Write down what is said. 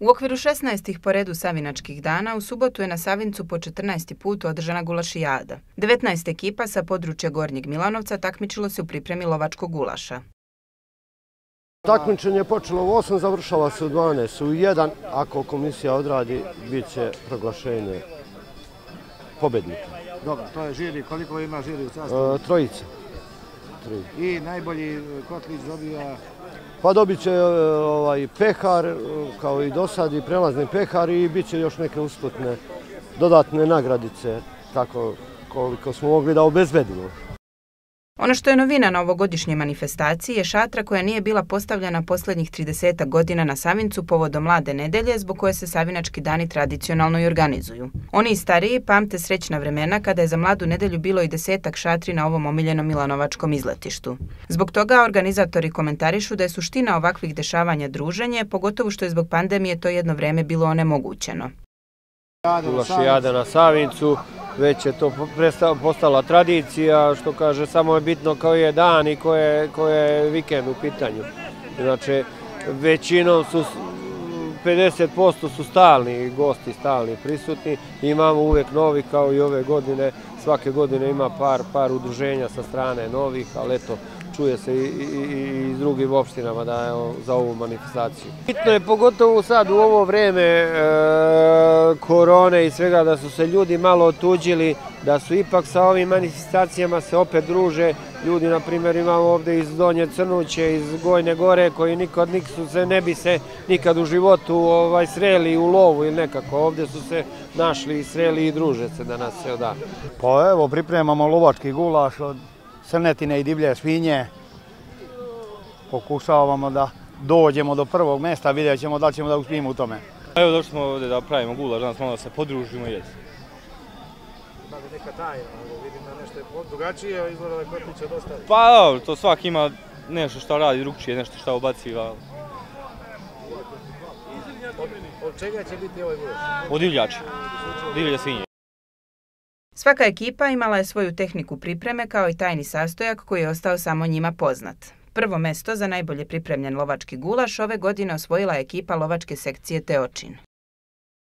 U okviru 16. po redu Savinačkih dana u subotu je na Savincu po 14. put održana gulašijada. 19 ekipa sa područja Gornjeg Milanovca takmičilo se u pripremi lovačkog gulaša. Takmičenje je počelo u 8, završava se u 12. U 1, ako komisija odradi, bit će proglašenje pobednika. Dobro, to je žiri. Koliko ima žiri u sastavu? E, trojica. I najbolji kotlić dobija Pa dobit će e, ovaj, pehar, e, kao i dosad, i prelazni pehar i bit će još neke usputne dodatne nagradice, tako koliko smo mogli da obezbedimo. Ono što je novina na ovogodišnje manifestaciji je šatra koja nije bila postavljena posljednjih 30 godina na Savincu povodom mlade nedelje zbog koje se Savinački dani tradicionalno i organizuju. Oni i stariji pamte srećna vremena kada je za mladu nedelju bilo i desetak šatri na ovom omiljenom Milanovačkom izletištu. Zbog toga organizatori komentarišu da je suština ovakvih dešavanja druženje, pogotovo što je zbog pandemije to jedno vreme bilo onemogućeno. Ulašijada na Savincu, već je to postala tradicija, što kaže, samo je bitno koji je dan i koje, koje je vikend u pitanju. Znači, većinom su 50% su stalni gosti, stalni prisutni. Imamo uvek novi kao i ove godine. Svake godine ima par, par udruženja sa strane novih, ali eto, čuje se i, i, i drugim opštinama da je za ovu manifestaciju. Bitno je pogotovo sad u ovo vreme e, korone i svega da su se ljudi malo otuđili, da su ipak sa ovim manifestacijama se opet druže. Ljudi, na primjer, imamo ovde iz Donje Crnuće, iz Gojne Gore, koji nikad su se ne bi se nikad u životu ovaj, sreli u lovu ili nekako. Ovde su se našli i sreli i druže se danas se oda. Pa evo, pripremamo lovački gulaš od srnetine i divlje svinje. Pokušavamo da dođemo do prvog mesta, vidjet ćemo da ćemo da uspijemo u tome. Evo došli smo ovdje da pravimo gulaš, danas malo da se podružimo i jedi. Ima li neka tajna? Vidim da nešto je drugačije, izgleda da kotlića dosta... Pa dobro, to svak ima nešto što radi drugčije, nešto što obaciva. Od, od čega će biti ovaj gulaš? Od divljača, divlje svinje. Svaka ekipa imala je svoju tehniku pripreme kao i tajni sastojak koji je ostao samo njima poznat. Prvo mesto za najbolje pripremljen lovački gulaš ove godine osvojila je ekipa lovačke sekcije Teočin.